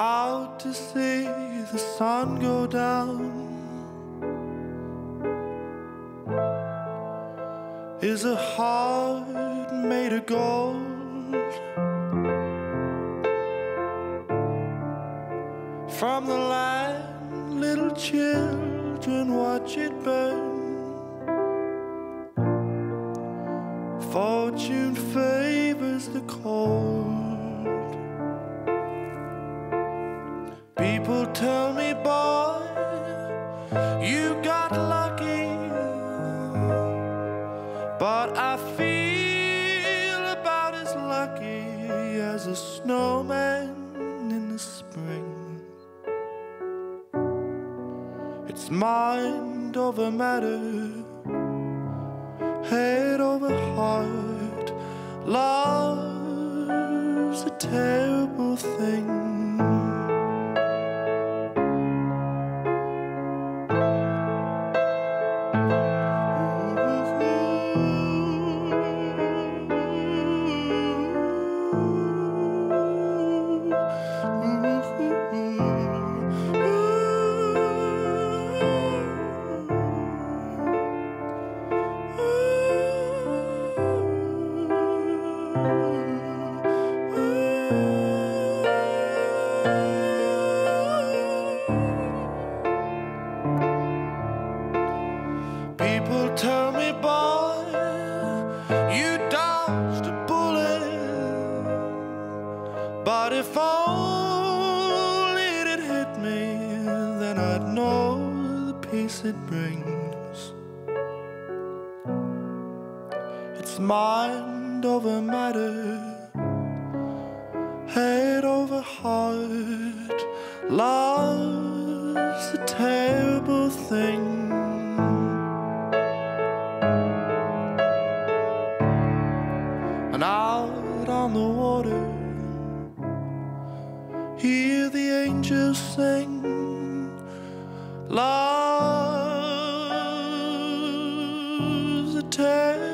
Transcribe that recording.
Out to see the sun go down is a heart made of gold. From the land, little children watch it burn. Fortune favors the cold. People tell me, boy, you got lucky. But I feel about as lucky as a snowman in the spring. It's mind over matter, head over heart. Love's a terrible thing. People tell me, boy, you dodged a bullet. But if only it hit me, then I'd know the peace it brings. It's mind over matter, Love's a terrible thing. and out on the water, hear the angels sing. Love's a terrible